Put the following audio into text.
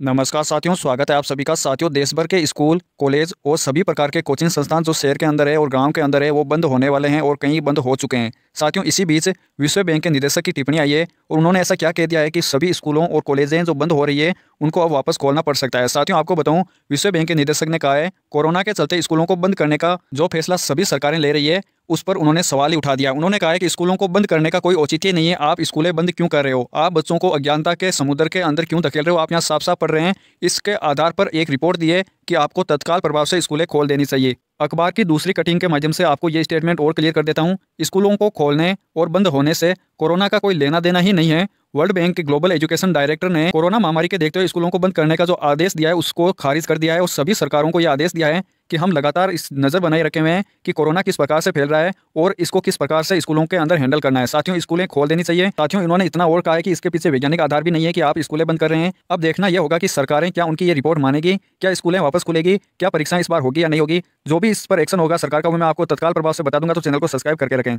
नमस्कार साथियों, स्वागत है आप सभी का। साथियों देश भर के स्कूल, कॉलेज और सभी प्रकार के कोचिंग संस्थान जो शहर के अंदर है और गाँव के अंदर है, वो बंद होने वाले हैं और कई बंद हो चुके हैं। साथियों, इसी बीच विश्व बैंक के निदेशक की टिप्पणी आई है और उन्होंने ऐसा क्या कह दिया है कि सभी स्कूलों और कॉलेजें जो बंद हो रही है, उनको अब वापस खोलना पड़ सकता है। साथियों, आपको बताऊँ, विश्व बैंक के निदेशक ने कहा है, कोरोना के चलते स्कूलों को बंद करने का जो फैसला सभी सरकारें ले रही है उस पर उन्होंने सवाल ही उठा दिया। उन्होंने कहा है कि स्कूलों को बंद करने का कोई औचित्य नहीं है। आप स्कूलें बंद क्यों कर रहे हो? आप बच्चों को अज्ञानता के समुद्र के अंदर क्यों धकेल रहे हो? आप यहाँ साफ़ साफ़ पढ़ रहे हैं। इसके आधार पर एक रिपोर्ट दी है कि आपको तत्काल प्रभाव से स्कूलें खोल देनी चाहिए। अखबार की दूसरी कटिंग के माध्यम से आपको ये स्टेटमेंट और क्लियर कर देता हूँ। स्कूलों को खोलने और बंद होने से कोरोना का कोई लेना देना ही नहीं है। वर्ल्ड बैंक के ग्लोबल एजुकेशन डायरेक्टर ने कोरोना महामारी के देखते हुए स्कूलों को बंद करने का जो आदेश दिया है, उसको खारिज कर दिया है और सभी सरकारों को यह आदेश दिया है कि हम लगातार इस नज़र बनाए रखे हुए हैं कि कोरोना किस प्रकार से फैल रहा है और इसको किस प्रकार से स्कूलों के अंदर हैंडल करना है। साथियों, स्कूलें खोल देनी चाहिए। साथियों, इन्होंने इतना और कहा है कि इसके पीछे वैज्ञानिक आधार भी नहीं है कि आप स्कूलें बंद कर रहे हैं। अब देखना यह होगा कि सरकारें क्या उनकी ये रिपोर्ट मानेगी, क्या स्कूलें वापस खुलेगी, क्या परीक्षाएँ इस बार होगी या नहीं होगी। जो भी इस पर एक्शन होगा सरकार का मैं आपको तत्काल प्रभाव से बता दूँगा तो चैनल को सब्सक्राइब करके रखें।